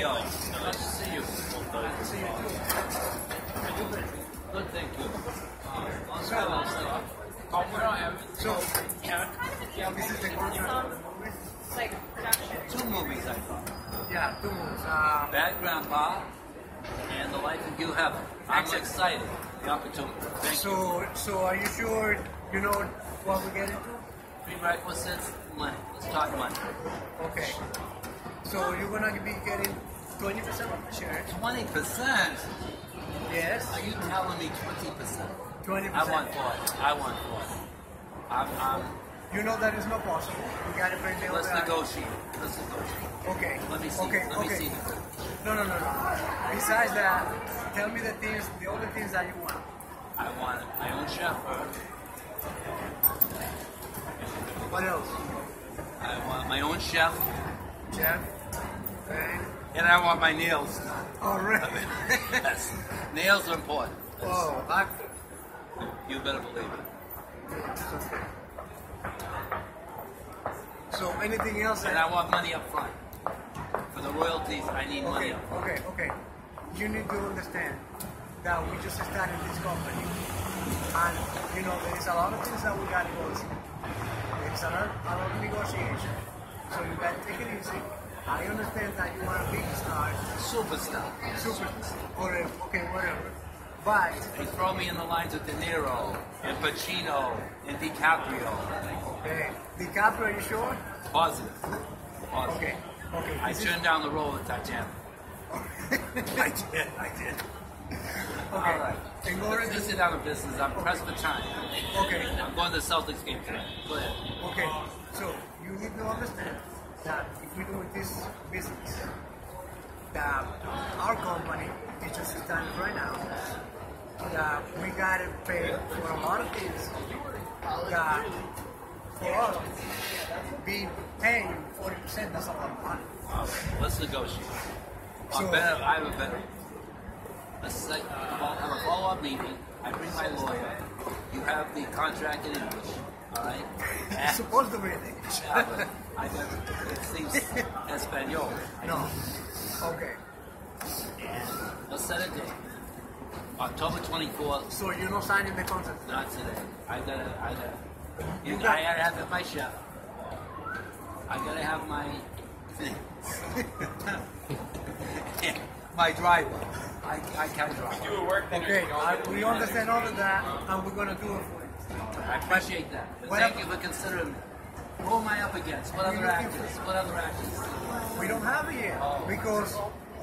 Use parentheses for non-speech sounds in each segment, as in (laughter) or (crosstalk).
Nice to see you. Nice to see you too. Good, thank you. So, yeah, this is the Like, two movies, I thought. Yeah, two Bad Grandpa and The Life of I'm excited. The opportunity. So, so are you sure you know what we get into? Money. Let's talk money. Okay. So you're gonna be getting 20% of the shares. 20%? Yes. Are you telling me 20%? 20%. I want 40. I want 40. I'm, I'm, You know that is not possible. You gotta bring the let's negotiate. Let's negotiate. Okay. Let me see. Okay. Let okay. me see. No, no, no, no. Besides that, tell me the things, the other things that you want. I want my own chauffeur. What else? I want my own chef. Jeff. And I want my nails. All right. (laughs) yes. Nails are important. Oh. You better believe it. So anything else? And that- I want money up front. For the royalties, I need money Okay, up front. okay, okay. You need to understand that we just started this company, and you know there is a lot of things that we got to go through. Is a lot, a lot of negotiation, so you got to take it easy. I understand that you want a big star, Superstar. super, whatever, okay, whatever. But They throw me in the lines with De Niro and Pacino and DiCaprio. okay, DiCaprio, are you sure? Positive. Positive. Okay, okay. I this turned down the role with Titanic. (laughs) I did. I did. Okay. All right. In order to- sit down in business. I'm pressed for time. Okay. I'm going to the Celtics game tonight. Go ahead. Okay, so you need to understand that if we do this business, that our company is just standing right now, that we gotta pay for a lot of things that for us be paying 40% that's a lot of money. Right. Let's negotiate. So- better. Uh, I have a better. Let's say, uh, have a follow-up meeting. I bring my lawyer. You have the contract in English. All right. It's supposed to be in English. Yeah, but I never. It seems (laughs) Espanol. No. Okay. Let's set a. October 24th. So you're not signing the contract? Not today. I gotta. I gotta. You You got- I gotta have my chef. I gotta have my thing. (laughs) my driver. I, I can drive. do a work Okay, I, we understand all of that, and we're gonna do it for you. I appreciate that. But What Thank you for considering me. Who am I up against? What other actors? What other actors? We don't have it yet oh. because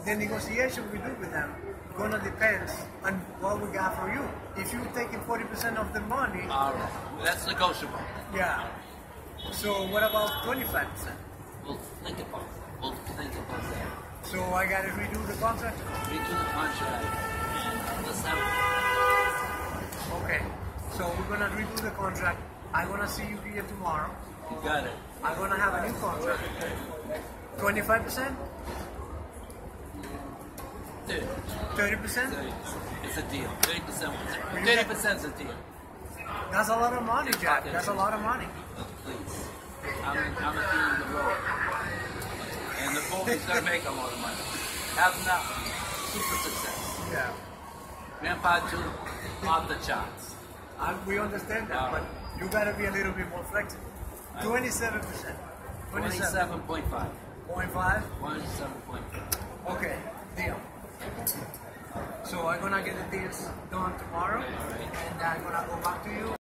the negotiation we do with them gonna depend on what we got for you. If you're taking forty percent of the money, All right. That's negotiable. yeah. So what about twenty-five percent? We'll think about it. We'll think about that. So I gotta redo the contract. Redo the contract. And let's have. Okay. So we're gonna the contract. I'm gonna see you here tomorrow. You got it. I'm gonna have a new contract. Twenty-five percent, Thirty. thirty percent. It's a deal. Thirty percent. you Thirty got- percent is a deal. That's a lot of money, Jack. That's a lot of money. Please. I'm, I'm the end of the road. And the movie's gonna make a lot of money. Have not super success. Yeah. Grandpa 2 off the charts. I, we understand that, but you gotta be a little bit more flexible. Twenty-seven percent. Twenty-seven 27.5. point five. 27.5. Okay, deal. So I'm gonna get the deals done tomorrow, and I'm gonna go back to you.